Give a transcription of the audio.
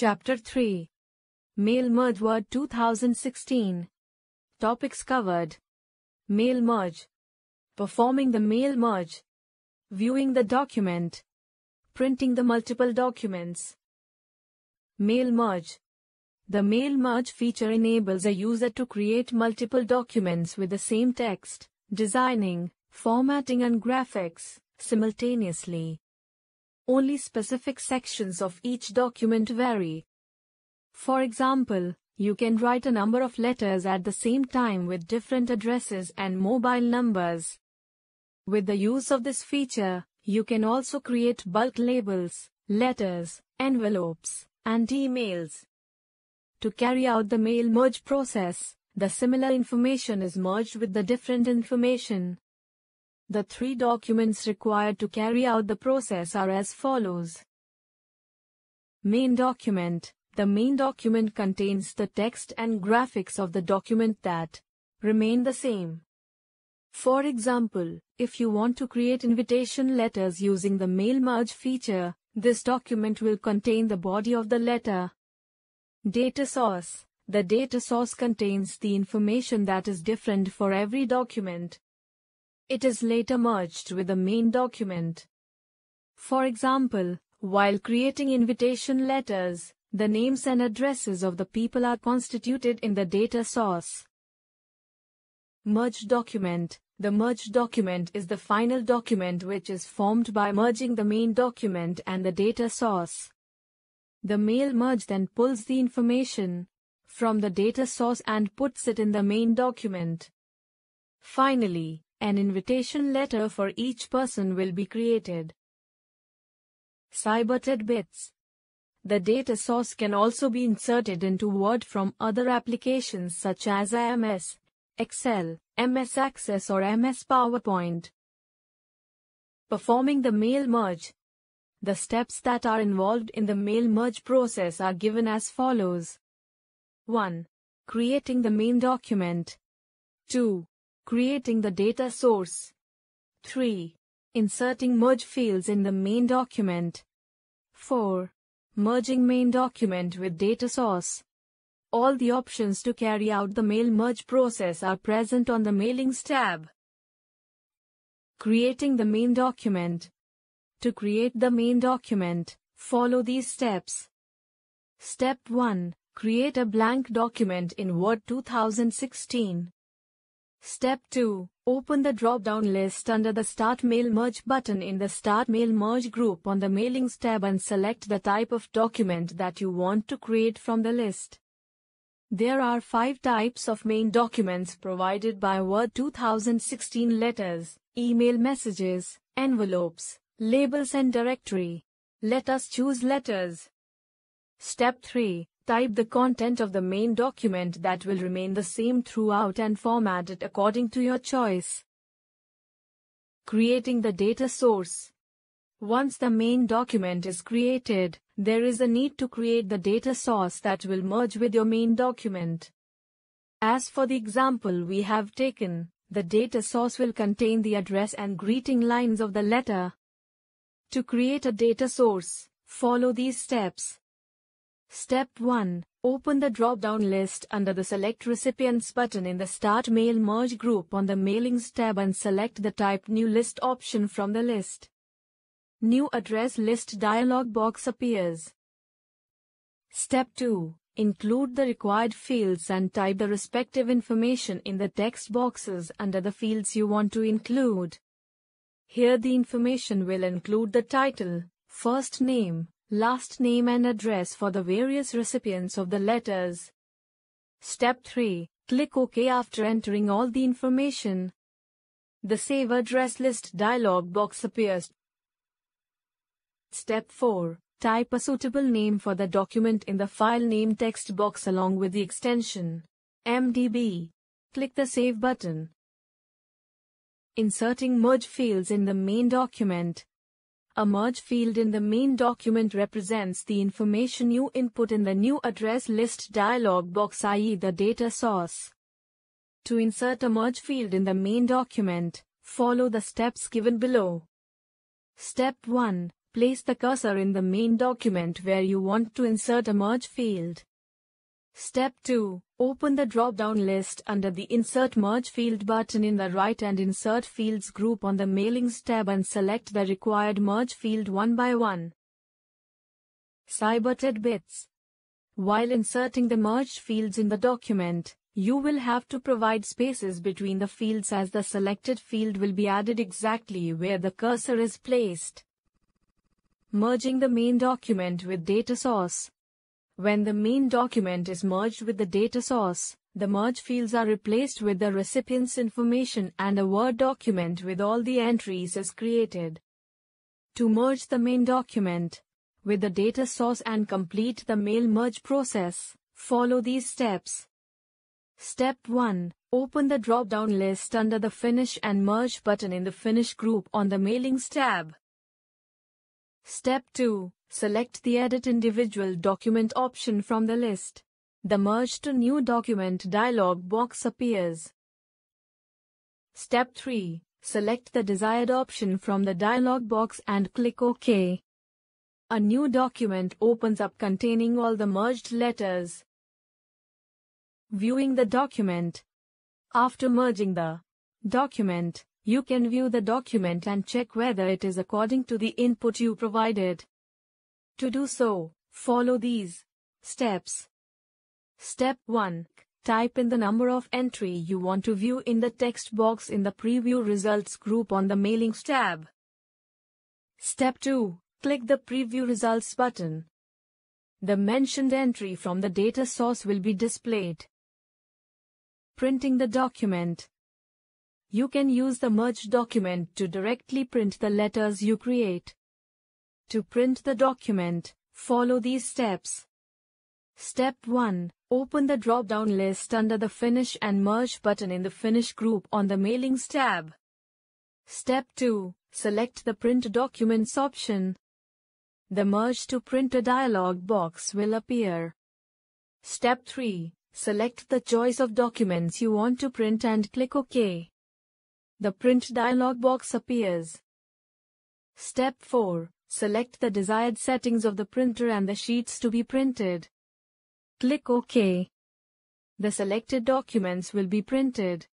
Chapter 3 Mail Merge Word 2016 Topics covered. Mail Merge. Performing the mail merge. Viewing the document. Printing the multiple documents. Mail Merge. The Mail Merge feature enables a user to create multiple documents with the same text, designing, formatting and graphics simultaneously. Only specific sections of each document vary. For example, you can write a number of letters at the same time with different addresses and mobile numbers. With the use of this feature, you can also create bulk labels, letters, envelopes, and emails. To carry out the mail merge process, the similar information is merged with the different information. The three documents required to carry out the process are as follows. Main document. The main document contains the text and graphics of the document that remain the same. For example, if you want to create invitation letters using the mail merge feature, this document will contain the body of the letter. Data source. The data source contains the information that is different for every document. It is later merged with the main document. For example, while creating invitation letters, the names and addresses of the people are constituted in the data source. Merge document. The merge document is the final document which is formed by merging the main document and the data source. The mail merge then pulls the information from the data source and puts it in the main document. Finally, an invitation letter for each person will be created. Cyber tidbits. The data source can also be inserted into Word from other applications such as MS, Excel, MS Access or MS PowerPoint. Performing the mail merge. The steps that are involved in the mail merge process are given as follows. 1. Creating the main document. 2. Creating the data source. 3. Inserting merge fields in the main document. 4. Merging main document with data source. All the options to carry out the mail merge process are present on the Mailings tab. Creating the main document. To create the main document, follow these steps. Step 1. Create a blank document in Word 2016. Step 2. Open the drop-down list under the Start Mail Merge button in the Start Mail Merge group on the Mailings tab and select the type of document that you want to create from the list. There are five types of main documents provided by Word 2016 letters, email messages, envelopes, labels and directory. Let us choose letters. Step 3. Type the content of the main document that will remain the same throughout and format it according to your choice. Creating the data source. Once the main document is created, there is a need to create the data source that will merge with your main document. As for the example we have taken, the data source will contain the address and greeting lines of the letter. To create a data source, follow these steps. Step 1. Open the drop-down list under the Select Recipients button in the Start Mail Merge group on the Mailings tab and select the Type New List option from the list. New Address List dialog box appears. Step 2. Include the required fields and type the respective information in the text boxes under the fields you want to include. Here the information will include the title, first name, last name and address for the various recipients of the letters. Step 3. Click OK after entering all the information. The Save Address List dialog box appears. Step 4. Type a suitable name for the document in the file name text box along with the extension MDB. Click the Save button. Inserting merge fields in the main document. A merge field in the main document represents the information you input in the new address list dialog box i.e. the data source. To insert a merge field in the main document, follow the steps given below. Step 1. Place the cursor in the main document where you want to insert a merge field. Step 2. Open the drop-down list under the Insert Merge Field button in the Write and Insert Fields group on the Mailings tab and select the required merge field one by one. Cyber Tidbits While inserting the merged fields in the document, you will have to provide spaces between the fields as the selected field will be added exactly where the cursor is placed. Merging the main document with data source. When the main document is merged with the data source, the merge fields are replaced with the recipient's information and a Word document with all the entries is created. To merge the main document with the data source and complete the mail merge process, follow these steps. Step 1. Open the drop-down list under the Finish and Merge button in the Finish group on the Mailings tab. Step 2. Select the Edit Individual Document option from the list. The Merge to New Document dialog box appears. Step 3. Select the desired option from the dialog box and click OK. A new document opens up containing all the merged letters. Viewing the document. After merging the document, you can view the document and check whether it is according to the input you provided. To do so, follow these steps. Step 1. Type in the number of entry you want to view in the text box in the Preview Results group on the Mailings tab. Step 2. Click the Preview Results button. The mentioned entry from the data source will be displayed. Printing the document. You can use the merged document to directly print the letters you create. To print the document, follow these steps. Step 1. Open the drop-down list under the Finish and Merge button in the Finish group on the Mailings tab. Step 2. Select the Print Documents option. The Merge to Printer dialog box will appear. Step 3. Select the choice of documents you want to print and click OK. The Print dialog box appears. Step 4. Select the desired settings of the printer and the sheets to be printed. Click OK. The selected documents will be printed.